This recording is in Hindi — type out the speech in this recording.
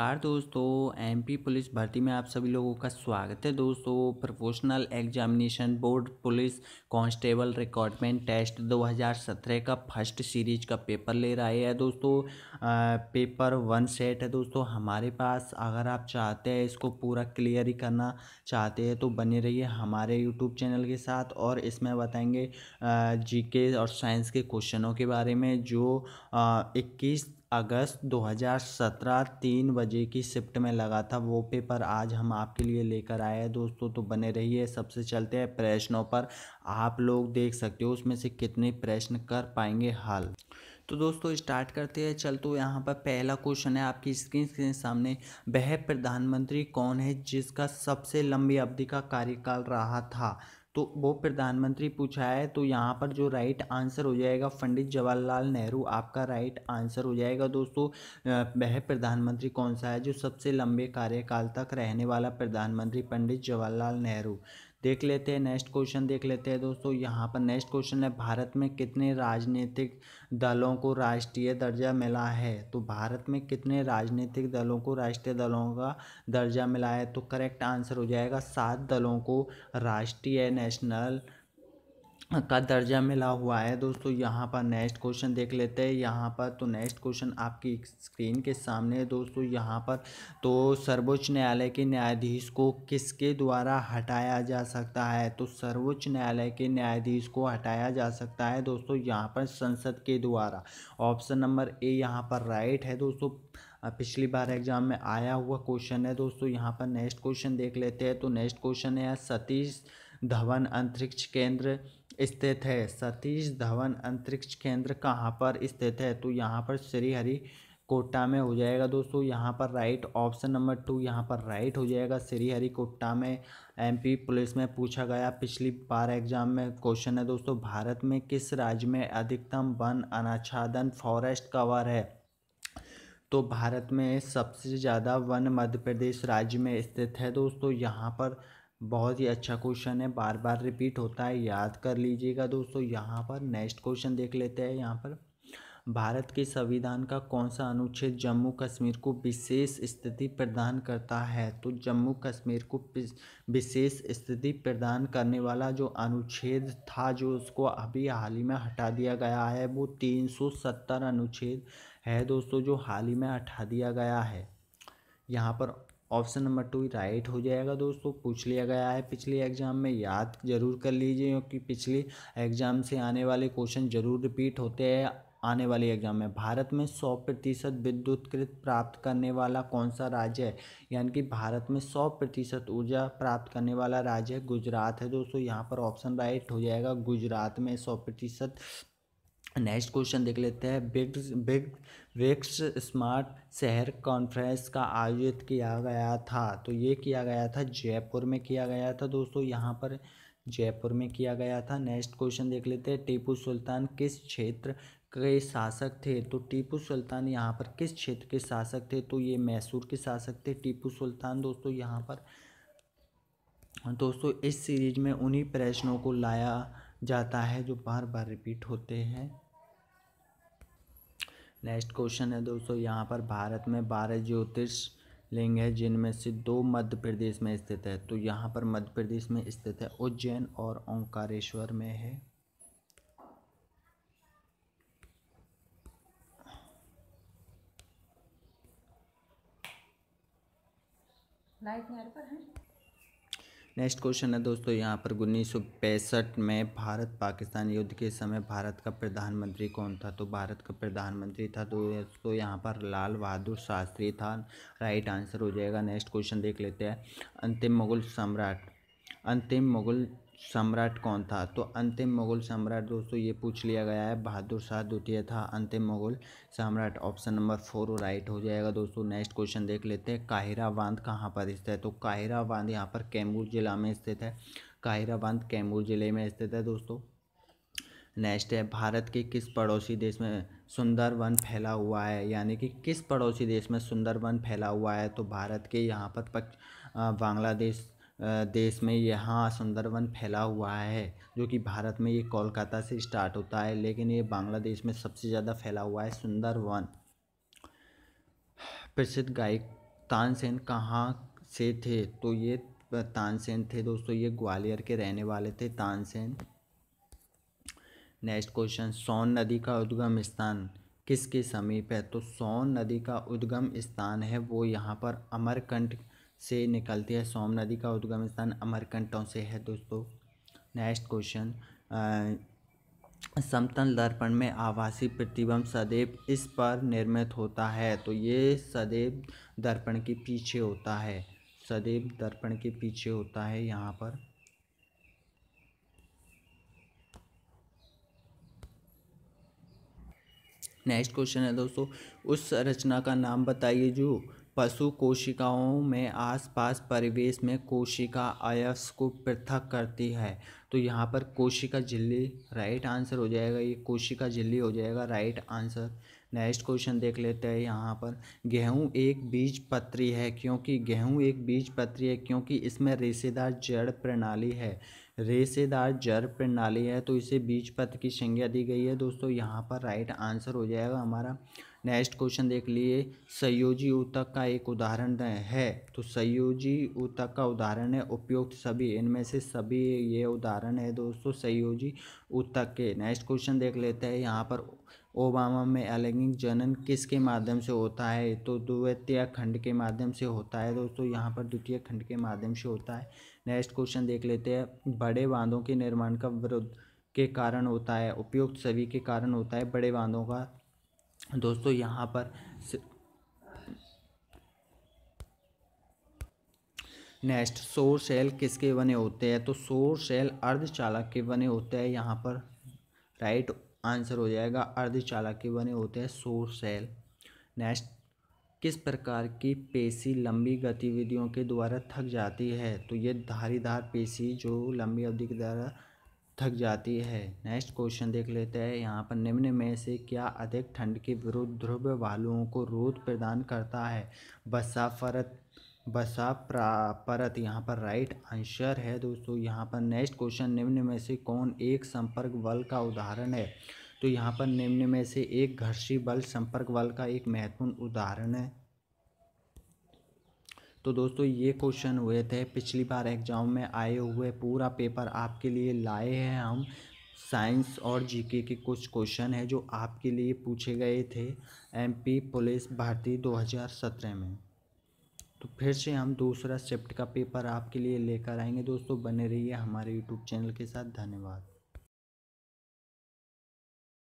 नमस्कार दोस्तों एमपी पुलिस भर्ती में आप सभी लोगों का स्वागत है दोस्तों। Professional examination board police constable recruitment test 2017 का फ़र्स्ट सीरीज़ का पेपर ले रहा है दोस्तों। आ, पेपर वन सेट है दोस्तों हमारे पास। अगर आप चाहते हैं इसको पूरा क्लियर ही करना चाहते हैं तो बने रहिए हमारे यूट्यूब चैनल के साथ और इसमें बताएँगे जीके और साइंस के क्वेश्चनों के बारे में जो इक्कीस अगस्त 2017 तीन बजे की शिफ्ट में लगा था वो पेपर। आज हम आपके लिए लेकर आए हैं। दोस्तों तो बने रहिए। सबसे चलते हैं प्रश्नों पर। आप लोग देख सकते हो उसमें से कितने प्रश्न कर पाएँगे हल। तो दोस्तों, स्टार्ट करते हैं। चल तो यहाँ पर पहला क्वेश्चन है आपकी स्क्रीन के सामने। वह प्रधानमंत्री कौन है जिसका सबसे लंबी अवधि का कार्यकाल रहा था? तो वो प्रधानमंत्री पूछा है तो यहाँ पर जो राइट आंसर हो जाएगा पंडित जवाहरलाल नेहरू, आपका राइट आंसर हो जाएगा। दोस्तों वह प्रधानमंत्री कौन सा है जो सबसे लंबे कार्यकाल तक रहने वाला प्रधानमंत्री पंडित जवाहरलाल नेहरू? देख लेते हैं नेक्स्ट क्वेश्चन देख लेते हैं दोस्तों। यहाँ पर नेक्स्ट क्वेश्चन है, भारत में कितने राजनीतिक दलों को राष्ट्रीय दर्जा मिला है? तो भारत में कितने राजनीतिक दलों को राष्ट्रीय दलों का दर्जा मिला है? तो करेक्ट आंसर हो जाएगा सात दलों को, राष्ट्रीय नेशनल का दर्जा मिला हुआ है। दोस्तों, यहाँ पर नेक्स्ट क्वेश्चन देख लेते हैं। यहाँ पर तो नेक्स्ट क्वेश्चन आपकी स्क्रीन के सामने है। दोस्तों, यहाँ पर तो सर्वोच्च न्यायालय के न्यायाधीश को किसके द्वारा हटाया जा सकता है? तो सर्वोच्च न्यायालय के न्यायाधीश को हटाया जा सकता है। दोस्तों, यहाँ पर संसद के द्वारा। ऑप्शन नंबर ए यहाँ पर राइट है। दोस्तों पिछली बार एग्ज़ाम में आया हुआ क्वेश्चन है। दोस्तों, यहाँ पर नेक्स्ट क्वेश्चन देख लेते हैं। तो नेक्स्ट क्वेश्चन है, सतीश धवन अंतरिक्ष केंद्र स्थित है। सतीश धवन अंतरिक्ष केंद्र कहाँ पर स्थित है? तो यहाँ पर श्रीहरि कोटा में हो जाएगा दोस्तों। यहाँ पर राइट ऑप्शन नंबर टू यहाँ पर राइट हो जाएगा श्रीहरिकोटा में। एमपी पुलिस में पूछा गया। पिछली बार एग्ज़ाम में क्वेश्चन है दोस्तों। भारत में किस राज्य में अधिकतम वन अनाच्छादन फॉरेस्ट कवर है? तो भारत में सबसे ज़्यादा वन मध्य प्रदेश राज्य में स्थित है दोस्तों। यहाँ पर बहुत ही अच्छा क्वेश्चन है। बार बार रिपीट होता है। याद कर लीजिएगा दोस्तों, यहाँ पर नेक्स्ट क्वेश्चन देख लेते हैं। यहाँ पर, भारत के संविधान का कौन सा अनुच्छेद जम्मू कश्मीर को विशेष स्थिति प्रदान करता है? तो जम्मू कश्मीर को विशेष स्थिति प्रदान करने वाला जो अनुच्छेद था, जो उसको अभी हाल ही में हटा दिया गया है, वो तीन सौ सत्तर अनुच्छेद है दोस्तों, जो हाल ही में हटा दिया गया है। यहाँ पर ऑप्शन नंबर टू राइट हो जाएगा दोस्तों। पूछ लिया गया है, पिछले एग्ज़ाम में याद ज़रूर कर लीजिए, क्योंकि पिछले एग्ज़ाम से आने वाले क्वेश्चन ज़रूर रिपीट होते हैं आने वाले एग्ज़ाम में। भारत में सौ प्रतिशत विद्युतकृत प्राप्त करने वाला कौन सा राज्य है? यानी कि भारत में सौ प्रतिशत ऊर्जा प्राप्त करने वाला राज्य है गुजरात है दोस्तों। यहाँ पर ऑप्शन राइट हो जाएगा गुजरात में सौ प्रतिशत नेक्स्ट क्वेश्चन देख लेते हैं। बिग बिग विक्स स्मार्ट शहर कॉन्फ्रेंस का आयोजित किया गया था। तो ये किया गया था, जयपुर में किया गया था दोस्तों, यहाँ पर जयपुर में किया गया था। नेक्स्ट क्वेश्चन देख लेते हैं, टीपू सुल्तान किस क्षेत्र के शासक थे? तो टीपू सुल्तान यहाँ पर किस क्षेत्र के शासक थे? तो ये मैसूर के शासक थे। टीपू सुल्तान दोस्तों यहाँ पर, दोस्तों इस सीरीज़ में उन्हीं प्रश्नों को लाया जाता है जो बार बार रिपीट होते हैं। नेक्स्ट क्वेश्चन है दोस्तों, यहाँ पर भारत में बारह ज्योतिष लिंग है, जिनमें से दो मध्य प्रदेश में स्थित है। तो यहाँ पर मध्य प्रदेश में स्थित है उज्जैन और ओंकारेश्वर में है। लाइट पर है? नेक्स्ट क्वेश्चन है दोस्तों यहाँ पर उन्नीस सौ पैंसठ में भारत पाकिस्तान युद्ध के समय भारत का प्रधानमंत्री कौन था? तो भारत का प्रधानमंत्री था तो दोस्तों यहाँ पर लाल बहादुर शास्त्री था। राइट आंसर हो जाएगा। नेक्स्ट क्वेश्चन देख लेते हैं। अंतिम मुगल सम्राट। अंतिम मुगल सम्राट कौन था? तो अंतिम मुगल सम्राट दोस्तों ये पूछ लिया गया है। बहादुर शाह द्वितीय था, अंतिम मुगल सम्राट। ऑप्शन नंबर फोर राइट हो जाएगा दोस्तों। नेक्स्ट क्वेश्चन देख लेते हैं। काहिरा बाँध कहाँ पर स्थित है? तो काहिरा बाँध यहाँ पर कैमूर जिला में स्थित है। काहिरा बाँध कैमूर ज़िले में स्थित है दोस्तों। नेक्स्ट है, भारत के किस पड़ोसी देश में सुंदर वन फैला हुआ है? यानी कि किस पड़ोसी देश में सुंदर वन फैला हुआ है? तो भारत के यहाँ पर बांग्लादेश देश में यहाँ सुंदरवन फैला हुआ है, जो कि भारत में ये कोलकाता से स्टार्ट होता है, लेकिन ये बांग्लादेश में सबसे ज़्यादा फैला हुआ है सुंदरवन। प्रसिद्ध गायक तानसेन कहाँ से थे? तो ये तानसेन थे दोस्तों, ये ग्वालियर के रहने वाले थे तानसेन। नेक्स्ट क्वेश्चन, सोन नदी का उद्गम स्थान किसके समीप है? तो सोन नदी का उद्गम स्थान है वो यहाँ पर अमरकंट से निकलती है। सोम नदी का उद्गम स्थान अमरकंटों से है दोस्तों। नेक्स्ट क्वेश्चन समतल दर्पण में आभासी प्रतिबिंब सदैव इस पर निर्मित होता है। तो ये सदैव दर्पण के पीछे होता है। सदैव दर्पण के पीछे होता है यहाँ पर। नेक्स्ट क्वेश्चन है दोस्तों, उस रचना का नाम बताइए जो पशु कोशिकाओं में आसपास परिवेश में कोशिका आयस को पृथक करती है। तो यहाँ पर कोशिका झिल्ली राइट आंसर हो जाएगा। ये कोशिका झिल्ली हो जाएगा राइट आंसर नेक्स्ट क्वेश्चन देख लेते हैं यहाँ पर। गेहूँ एक बीज पत्री है, क्योंकि गेहूँ एक बीज पत्री है, क्योंकि इसमें रेशेदार जड़ प्रणाली है। रेशेदार जड़ प्रणाली है तो इसे बीज पत्र की संज्ञा दी गई है। दोस्तों, यहाँ पर राइट आंसर हो जाएगा हमारा। नेक्स्ट क्वेश्चन देख लिए। संयोजी ऊतक का एक उदाहरण है तो संयोजी ऊतक का उदाहरण है, उपयुक्त सभी। इनमें से सभी ये उदाहरण है दोस्तों संयोजी ऊतक के। नेक्स्ट क्वेश्चन देख लेते हैं। यहाँ पर ओबामा में अलैंगिक जनन किसके माध्यम से होता है? तो द्वितीय खंड के माध्यम से होता है दोस्तों। यहाँ पर द्वितीय खंड के माध्यम से होता है। नेक्स्ट क्वेश्चन देख लेते हैं। बड़े बांधों के निर्माण का विरोध के कारण होता है, उपयुक्त सभी के कारण होता है। बड़े बांधों का, दोस्तों, यहाँ पर स... नेक्स्ट, सोर सेल किसके बने होते हैं? तो सोर सेल अर्धचालक के बने होते हैं यहाँ पर। राइट आंसर हो जाएगा, अर्धचालक के बने होते हैं सोर सेल नेक्स्ट किस प्रकार की पेशी लंबी गतिविधियों के द्वारा थक जाती है? तो ये धारीदार पेशी जो लंबी अवधि के द्वारा थक जाती है। नेक्स्ट क्वेश्चन देख लेते हैं। यहाँ पर निम्न में से क्या अधिक ठंड के विरुद्ध ध्रुव वालुओं को रोध प्रदान करता है? बसा परत बसा परत, यहाँ पर राइट आंसर है दोस्तों। यहाँ पर नेक्स्ट क्वेश्चन निम्न में से कौन एक संपर्क बल का उदाहरण है? तो यहाँ पर निम्न में से एक घर्षी बल संपर्क बल का एक महत्वपूर्ण उदाहरण है। तो दोस्तों, ये क्वेश्चन हुए थे। पिछली बार एग्ज़ाम में आए हुए पूरा पेपर आपके लिए लाए हैं हम। साइंस और जीके के कुछ क्वेश्चन है जो आपके लिए पूछे गए थे एमपी पुलिस भर्ती 2017 में। तो फिर से हम दूसरा शिफ्ट का पेपर आपके लिए लेकर आएँगे। दोस्तों, बने रहिए हमारे यूट्यूब चैनल के साथ। धन्यवाद।